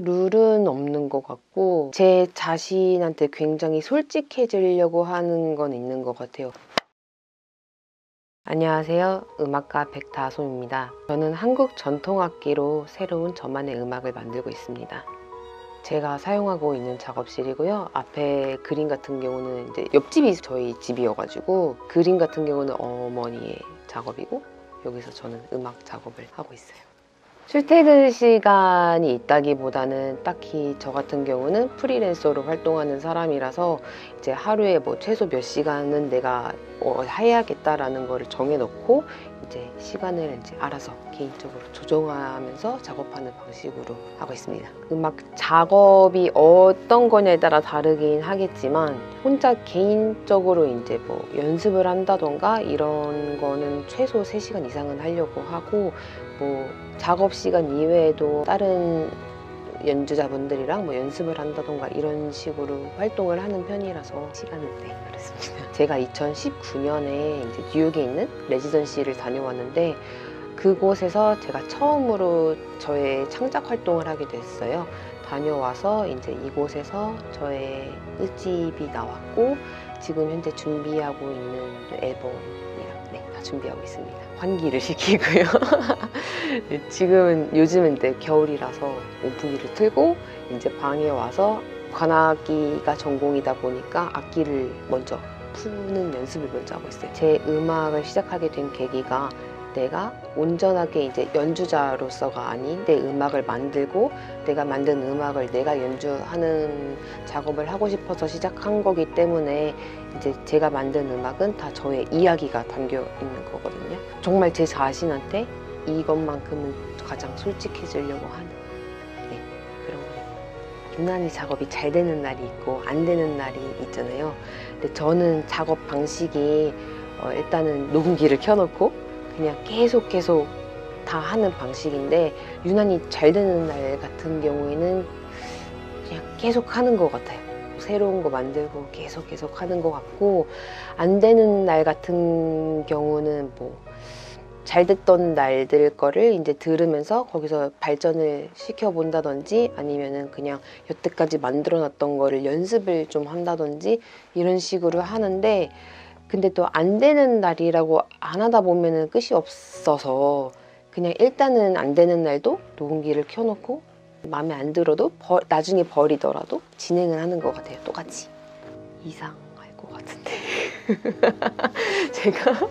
룰은 없는 것 같고 제 자신한테 굉장히 솔직해지려고 하는 건 있는 것 같아요. 안녕하세요. 음악가 백다솜입니다. 저는 한국 전통악기로 새로운 저만의 음악을 만들고 있습니다. 제가 사용하고 있는 작업실이고요. 앞에 그림 같은 경우는 이제 옆집이 저희 집이어가지고 그림 같은 경우는 어머니의 작업이고 여기서 저는 음악 작업을 하고 있어요. 출퇴근 시간이 있다기보다는 딱히 저 같은 경우는 프리랜서로 활동하는 사람이라서 이제 하루에 뭐 최소 몇 시간은 내가 어, 해야겠다라는 거를 정해놓고 이제 시간을 이제 알아서 개인적으로 조정하면서 작업하는 방식으로 하고 있습니다. 음악 작업이 어떤 거냐에 따라 다르긴 하겠지만 혼자 개인적으로 이제 뭐 연습을 한다던가 이런 거는 최소 3시간 이상은 하려고 하고 뭐 작업 시간 이외에도 다른 연주자분들이랑 뭐 연습을 한다던가 이런 식으로 활동을 하는 편이라서 시간을 네 그렇습니다. 제가 2019년에 이제 뉴욕에 있는 레지던시를 다녀왔는데 그곳에서 제가 처음으로 저의 창작 활동을 하게 됐어요. 다녀와서 이제 이곳에서 저의 1집이 나왔고 지금 현재 준비하고 있는 앨범이랑 네, 다 준비하고 있습니다. 환기를 시키고요. 지금은 요즘은 이제 겨울이라서 오프기를 틀고 이제 방에 와서 관악기가 전공이다 보니까 악기를 먼저 푸는 연습을 먼저 하고 있어요. 제 음악을 시작하게 된 계기가 내가 온전하게 이제 연주자로서가 아닌 내 음악을 만들고 내가 만든 음악을 내가 연주하는 작업을 하고 싶어서 시작한 거기 때문에 이제 제가 만든 음악은 다 저의 이야기가 담겨 있는 거거든요. 정말 제 자신한테 이것만큼은 가장 솔직해지려고 하는 네, 그런 거예요. 유난히 작업이 잘 되는 날이 있고 안 되는 날이 있잖아요. 근데 저는 작업 방식이 어, 일단은 녹음기를 켜놓고 그냥 계속 계속 다 하는 방식인데 유난히 잘 되는 날 같은 경우에는 그냥 계속 하는 것 같아요. 새로운 거 만들고 계속 계속 하는 것 같고 안 되는 날 같은 경우는 뭐 잘 됐던 날들 거를 이제 들으면서 거기서 발전을 시켜 본다든지 아니면은 그냥 여태까지 만들어 놨던 거를 연습을 좀 한다든지 이런 식으로 하는데 근데 또 안 되는 날이라고 안 하다 보면은 끝이 없어서 그냥 일단은 안 되는 날도 녹음기를 켜놓고 마음에 안 들어도 버, 나중에 버리더라도 진행을 하는 것 같아요. 똑같이 이상할 것 같은데 제가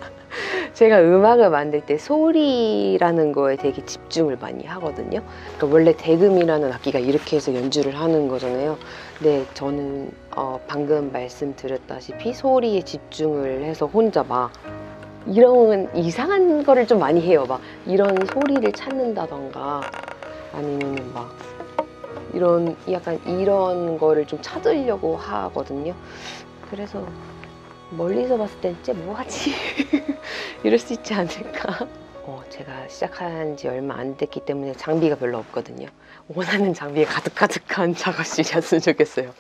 제가 음악을 만들 때 소리라는 거에 되게 집중을 많이 하거든요. 그러니까 원래 대금이라는 악기가 이렇게 해서 연주를 하는 거잖아요. 근데 저는 어, 방금 말씀드렸다시피 소리에 집중을 해서 혼자 막 이런 이상한 거를 좀 많이 해요. 막 이런 소리를 찾는다던가 아니면은 막 이런 약간 이런 거를 좀 찾으려고 하거든요. 그래서 멀리서 봤을 땐 쟤 뭐하지? 이럴 수 있지 않을까? 어, 제가 시작한 지 얼마 안 됐기 때문에 장비가 별로 없거든요. 원하는 장비가 가득가득한 작업실이었으면 좋겠어요.